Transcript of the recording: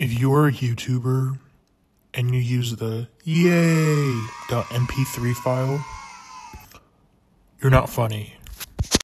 If you're a YouTuber and you use the yay.mp3 file, you're not funny.